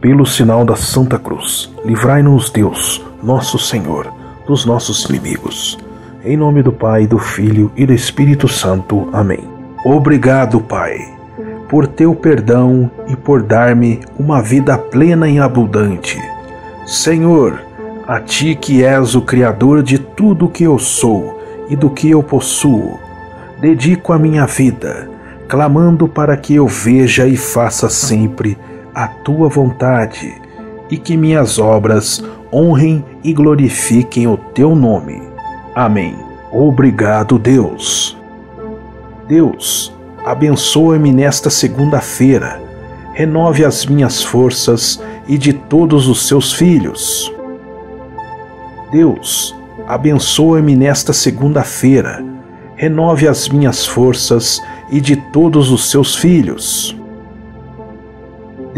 Pelo sinal da Santa Cruz, livrai-nos Deus, nosso Senhor, dos nossos inimigos. Em nome do Pai, do Filho e do Espírito Santo. Amém. Obrigado, Pai, por teu perdão e por dar-me uma vida plena e abundante. Senhor, a ti que és o Criador de tudo que eu sou e do que eu possuo, dedico a minha vida, clamando para que eu veja e faça sempre a tua vontade e que minhas obras honrem e glorifiquem o teu nome. Amém. Obrigado, Deus. Deus, abençoa-me nesta segunda-feira, renove as minhas forças e de todos os seus filhos. Deus, abençoa-me nesta segunda-feira, renove as minhas forças e de todos os seus filhos.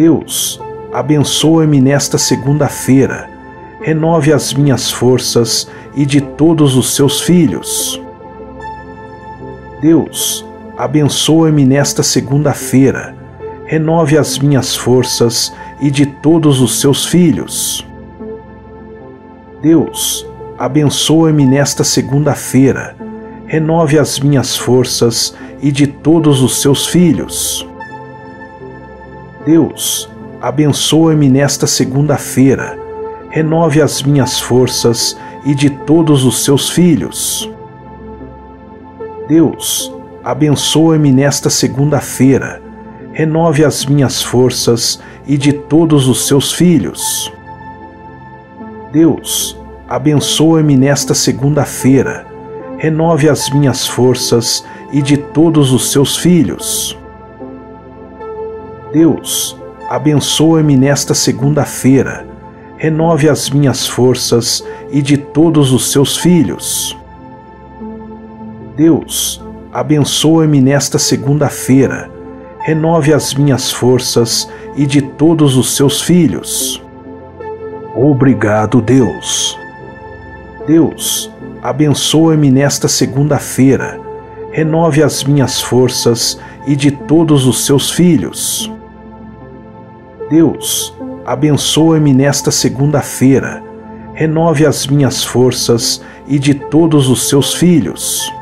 Deus, abençoa-me nesta segunda-feira, renove as minhas forças e de todos os seus filhos. Deus, abençoa-me nesta segunda-feira, renove as minhas forças e de todos os seus filhos. Deus, abençoa-me nesta segunda-feira, renove as minhas forças e de todos os seus filhos. Deus, abençoa-me nesta segunda-feira, renove as minhas forças e de todos os seus filhos. Deus, abençoa-me nesta segunda-feira, renove as minhas forças e de todos os seus filhos. Deus, abençoa-me nesta segunda-feira, renove as minhas forças e de todos os seus filhos. Deus, abençoa-me nesta segunda-feira, renove as minhas forças e de todos os seus filhos. Deus, abençoa-me nesta segunda-feira, renove as minhas forças e de todos os seus filhos. Obrigado, Deus. Deus, abençoa-me nesta segunda-feira, renove as minhas forças e de todos os seus filhos. Deus, abençoa-me nesta segunda-feira, renove as minhas forças e de todos os seus filhos.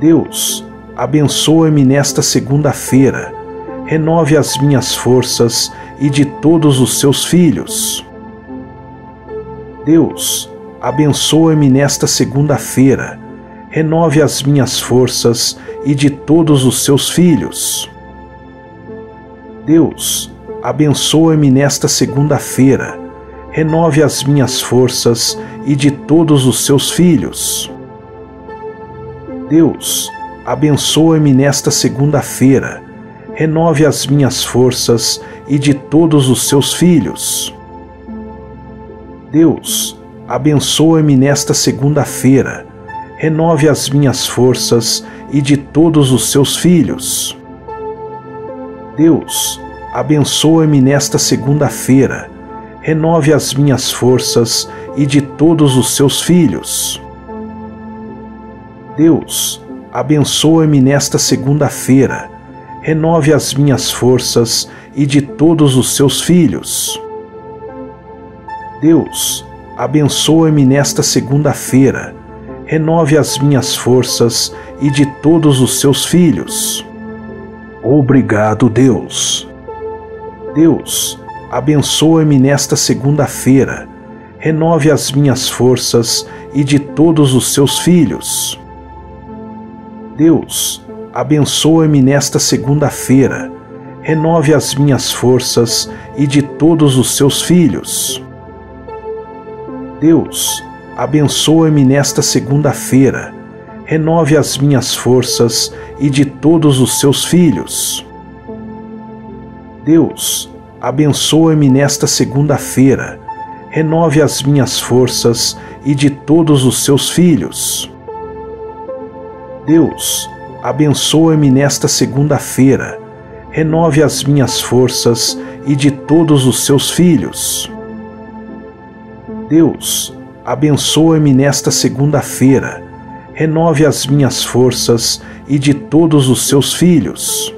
Deus, abençoa-me nesta segunda-feira, renove as minhas forças e de todos os seus filhos. Deus, abençoa-me nesta segunda-feira, renove as minhas forças e de todos os seus filhos. Deus, abençoa-me nesta segunda-feira, renove as minhas forças e de todos os seus filhos. Deus, abençoa-me nesta segunda-feira, renove as minhas forças e de todos os seus filhos. Deus, abençoa-me nesta segunda-feira, renove as minhas forças e de todos os seus filhos. Deus, abençoa-me nesta segunda-feira, renove as minhas forças e de todos os seus filhos. Deus, abençoa-me nesta segunda-feira, renove as minhas forças e de todos os seus filhos. Deus, abençoa-me nesta segunda-feira, renove as minhas forças e de todos os seus filhos. Obrigado, Deus. Deus, abençoa-me nesta segunda-feira, renove as minhas forças e de todos os seus filhos. Deus, abençoa-me nesta segunda-feira, renove as minhas forças e de todos os seus filhos. Deus, abençoa-me nesta segunda-feira, renove as minhas forças e de todos os seus filhos. Deus, abençoa-me nesta segunda-feira, renove as minhas forças e de todos os seus filhos. Deus, abençoa-me nesta segunda-feira, renove as minhas forças e de todos os seus filhos. Deus, abençoa-me nesta segunda-feira, renove as minhas forças e de todos os seus filhos.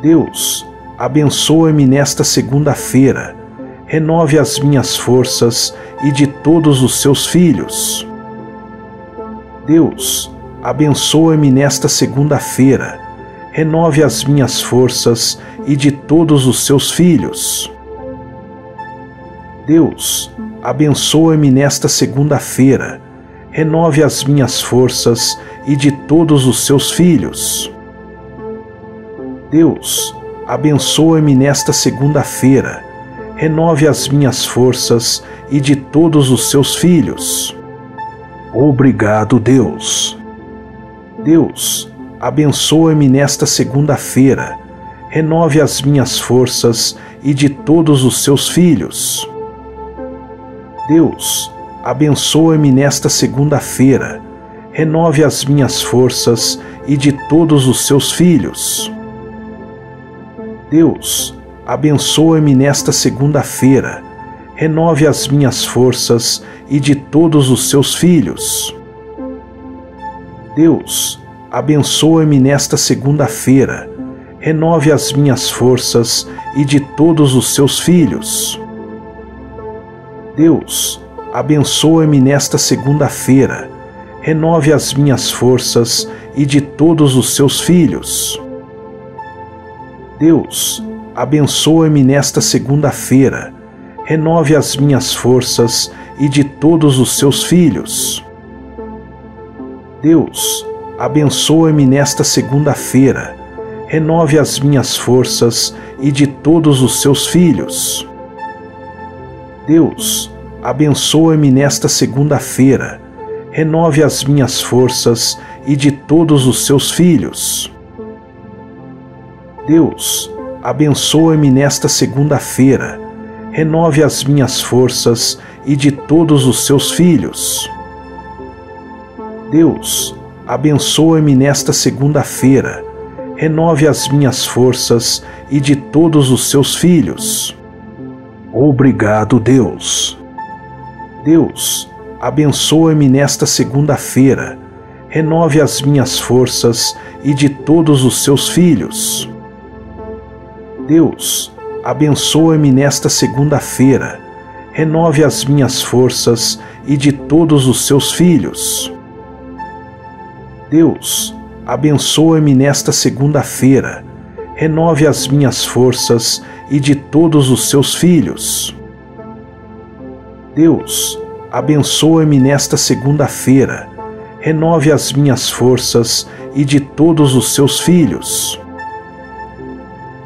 Deus, abençoe-me nesta segunda-feira, renove as minhas forças e de todos os seus filhos. Deus, abençoe-me nesta segunda-feira, renove as minhas forças e de todos os seus filhos. Deus, abençoe-me nesta segunda-feira, renove as minhas forças e de todos os seus filhos. Deus, abençoe-me nesta segunda-feira, renove as minhas forças e de todos os seus filhos. Obrigado, Deus. Deus, abençoe-me nesta segunda-feira, renove as minhas forças e de todos os seus filhos. Deus, abençoe-me nesta segunda-feira, renove as minhas forças e de todos os seus filhos. Deus, abençoe-me nesta segunda-feira, renove as minhas forças e de todos os seus filhos. Deus, abençoe-me nesta segunda-feira, renove as minhas forças e de todos os seus filhos. Deus, abençoe-me nesta segunda-feira, renove as minhas forças e de todos os seus filhos. Deus, abençoe-me nesta segunda-feira, renove as minhas forças e de todos os seus filhos. Deus, abençoe-me nesta segunda-feira, renove as minhas forças e de todos os seus filhos. Deus, abençoe-me nesta segunda-feira, renove as minhas forças e de todos os seus filhos. Deus, abençoe-me nesta segunda-feira, renove as minhas forças e de todos os seus filhos. Deus, abençoe-me nesta segunda-feira, renove as minhas forças e de todos os seus filhos. Obrigado, Deus. Deus, abençoe-me nesta segunda-feira, renove as minhas forças e de todos os seus filhos. Deus, abençoe-me nesta segunda-feira, renove as minhas forças e de todos os seus filhos. Deus, abençoe-me nesta segunda-feira, renove as minhas forças e de todos os seus filhos. Deus, abençoe-me nesta segunda-feira, renove as minhas forças e de todos os seus filhos.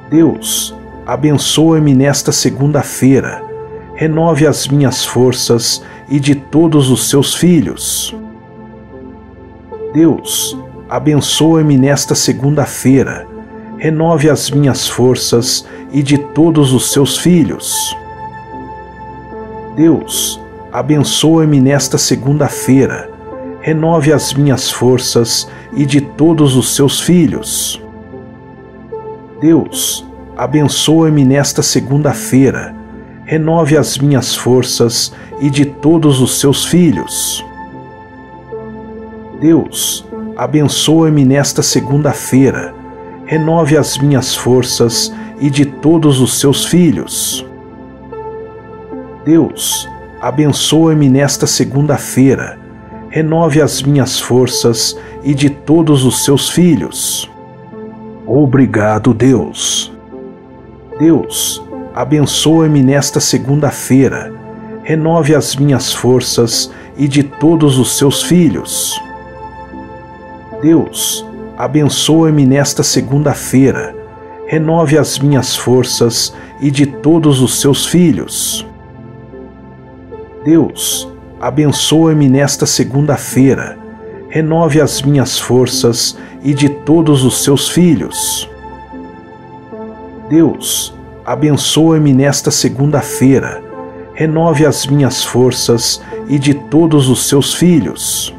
Deus, abençoe-me nesta segunda-feira, renove as minhas forças e de todos os seus filhos. Deus, abençoe-me nesta segunda-feira, renove as minhas forças e de todos os seus filhos. Deus, abençoe-me nesta segunda-feira, renove as minhas forças e de todos os seus filhos. Deus, abençoe-me nesta segunda-feira, renove as minhas forças e de todos os seus filhos. Deus, abençoe-me nesta segunda-feira, renove as minhas forças e de todos os seus filhos. Deus, abençoe-me nesta segunda-feira, renove as minhas forças e de todos os seus filhos. Obrigado, Deus. Deus, abençoe-me nesta segunda-feira, renove as minhas forças e de todos os seus filhos. Deus, abençoe-me nesta segunda-feira, renove as minhas forças e de todos os seus filhos. Deus, abençoe-me nesta segunda-feira, renove as minhas forças e de todos os seus filhos. Deus, abençoe-me nesta segunda-feira, renove as minhas forças e de todos os seus filhos.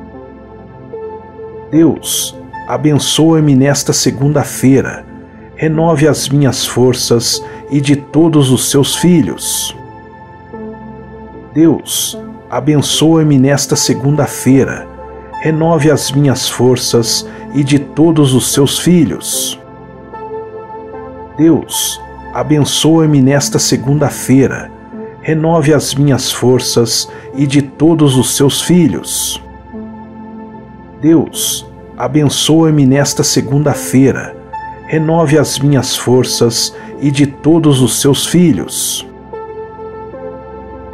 Deus, abençoe-me nesta segunda-feira, renove as minhas forças e de todos os seus filhos. Deus, abençoe-me nesta segunda-feira, renove as minhas forças e de todos os seus filhos. Deus, abençoa-me nesta segunda-feira, renove as minhas forças e de todos os seus filhos. Deus, abençoa-me nesta segunda-feira, renove as minhas forças e de todos os seus filhos.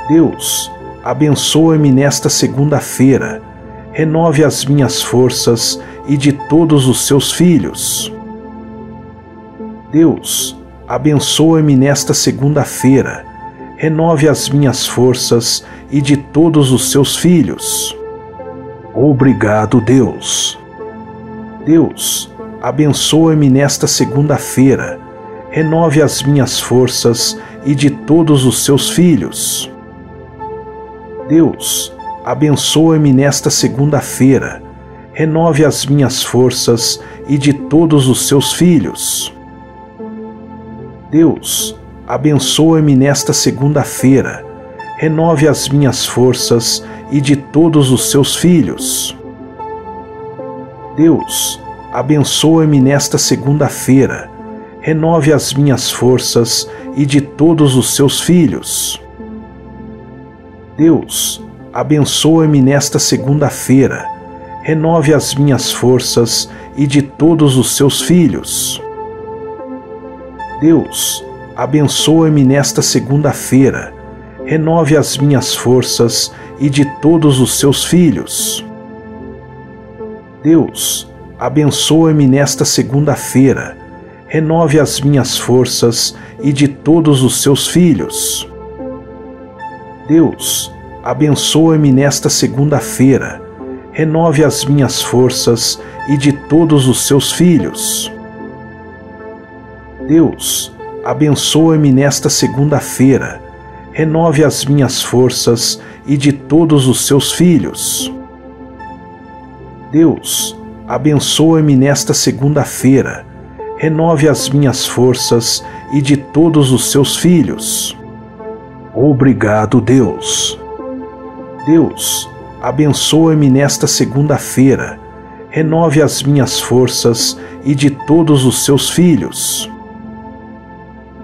Deus, abençoa-me nesta segunda-feira, renove as minhas forças e de todos os seus filhos. Deus, abençoa-me nesta segunda-feira, renove as minhas forças e de todos os seus filhos. Obrigado, Deus. Deus, abençoa-me nesta segunda-feira, renove as minhas forças e de todos os seus filhos. Deus, abençoa-me nesta segunda-feira, renove as minhas forças e de todos os seus filhos. Deus, abençoa-me nesta segunda-feira, renove as minhas forças e de todos os seus filhos. Deus, abençoa-me nesta segunda-feira, renove as minhas forças e de todos os seus filhos. Deus, abençoa-me nesta segunda-feira, renove as minhas forças e de todos os seus filhos. Deus, abençoa-me nesta segunda-feira, renove as minhas forças e de todos os seus filhos. Deus, abençoa-me nesta segunda-feira, renove as minhas forças e de todos os seus filhos. Deus, abençoa-me nesta segunda-feira, renove as minhas forças e de todos os seus filhos. Deus, abençoa-me nesta segunda-feira, renove as minhas forças e de todos os seus filhos. Deus, abençoa-me nesta segunda-feira, renove as minhas forças e de todos os seus filhos. Obrigado, Deus. Deus, abençoa-me nesta segunda-feira, renove as minhas forças e de todos os seus filhos.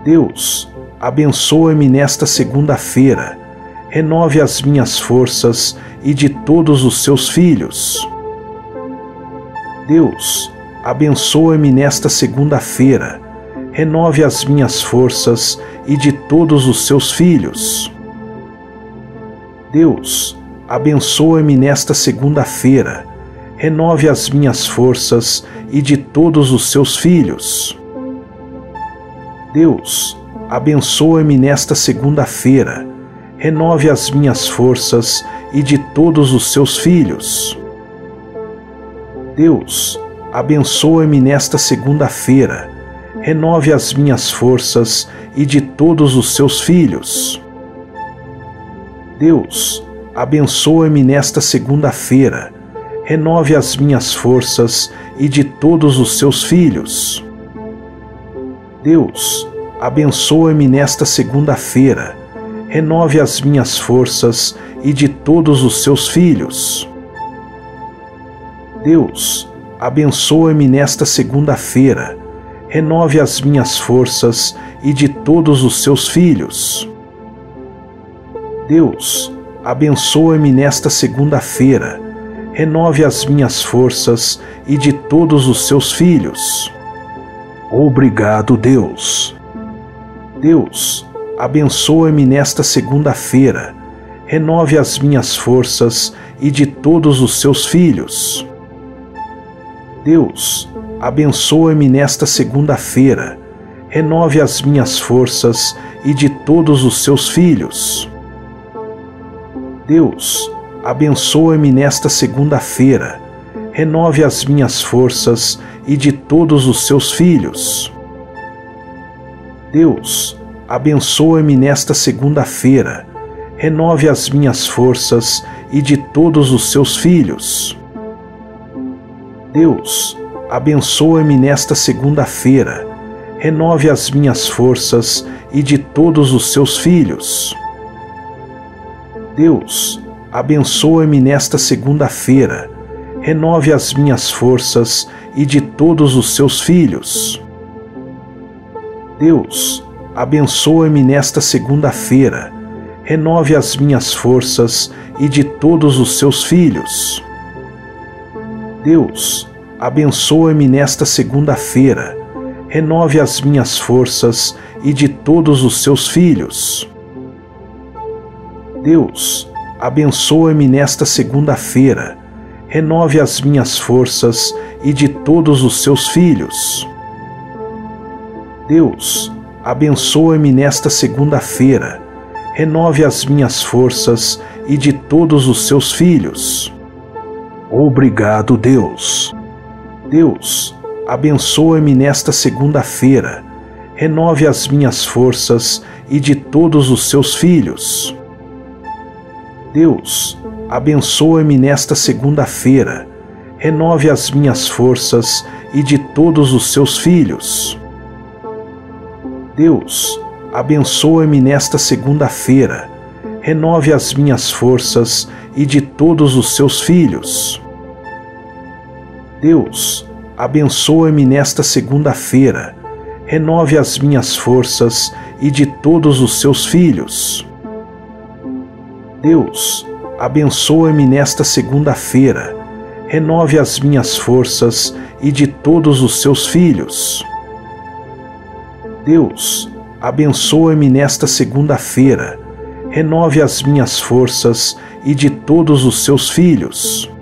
Deus, abençoa-me nesta segunda-feira, renove as minhas forças e de todos os seus filhos. Deus, abençoa-me nesta segunda-feira, renove as minhas forças e de todos os seus filhos. Deus, abençoa-me nesta segunda-feira, renove as minhas forças e de todos os seus filhos. Deus, abençoa-me nesta segunda-feira, renove as minhas forças e de todos os seus filhos. Deus, abençoa-me nesta segunda-feira, renove as minhas forças e de todos os seus filhos. Deus, abençoa-me nesta segunda-feira, renove as minhas forças e de todos os seus filhos. Deus, abençoa-me nesta segunda-feira, renove as minhas forças e de todos os seus filhos. Deus, abençoa-me nesta segunda-feira, renove as minhas forças e de todos os seus filhos. Deus, abençoa-me nesta segunda-feira, renove as minhas forças e de todos os seus filhos. Obrigado, Deus. Deus, abençoa-me nesta segunda-feira, renove as minhas forças e de todos os seus filhos. Deus, abençoa-me nesta segunda-feira, renove as minhas forças e de todos os seus filhos. Deus, abençoa-me nesta segunda-feira, renove as minhas forças e de todos os seus filhos. Deus, abençoa-me nesta segunda-feira, renove as minhas forças e de todos os seus filhos. Deus, abençoa-me nesta segunda-feira, renove as minhas forças e de todos os seus filhos. Deus, abençoa-me nesta segunda-feira, renove as minhas forças e de todos os seus filhos. Deus, abençoa-me nesta segunda-feira, renove as minhas forças e de todos os seus filhos. Deus, abençoa-me nesta segunda-feira, renove as minhas forças e de todos os seus filhos. Deus, abençoa-me nesta segunda-feira, renove as minhas forças e de todos os seus filhos. Deus, abençoa-me nesta segunda-feira, renove as minhas forças e de todos os seus filhos. Obrigado, Deus. Deus, abençoa-me nesta segunda-feira, renove as minhas forças e de todos os seus filhos. Deus, abençoa-me nesta segunda-feira, renove as minhas forças e de todos os seus filhos. Deus, abençoa-me nesta segunda-feira, renove as minhas forças e de todos os seus filhos. Deus, abençoa-me nesta segunda-feira, renove as minhas forças e de todos os seus filhos. Deus, abençoa-me nesta segunda-feira, renove as minhas forças e de todos os seus filhos. Deus, abençoa-me nesta segunda-feira, renove as minhas forças e de todos os seus filhos.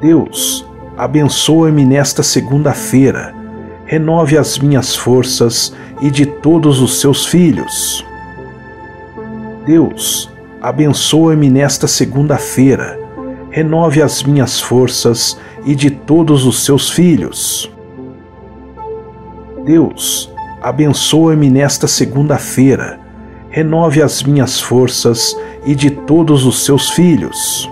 Deus, abençoa-me nesta segunda-feira, renove as minhas forças e de todos os seus filhos. Deus, abençoa-me nesta segunda-feira, renove as minhas forças e de todos os seus filhos. Deus, abençoa-me nesta segunda-feira, renove as minhas forças e de todos os seus filhos.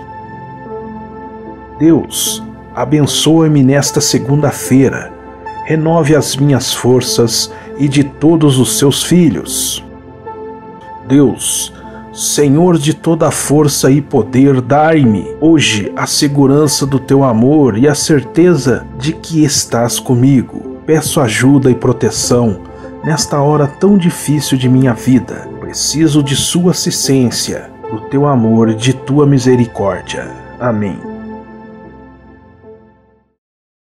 Deus, abençoa-me nesta segunda-feira, renove as minhas forças e de todos os seus filhos. Deus, Senhor de toda força e poder, dai-me hoje a segurança do teu amor e a certeza de que estás comigo peço ajuda e proteção nesta hora tão difícil de minha vida. Preciso de Sua assistência, do teu amor e de tua misericórdia. Amém.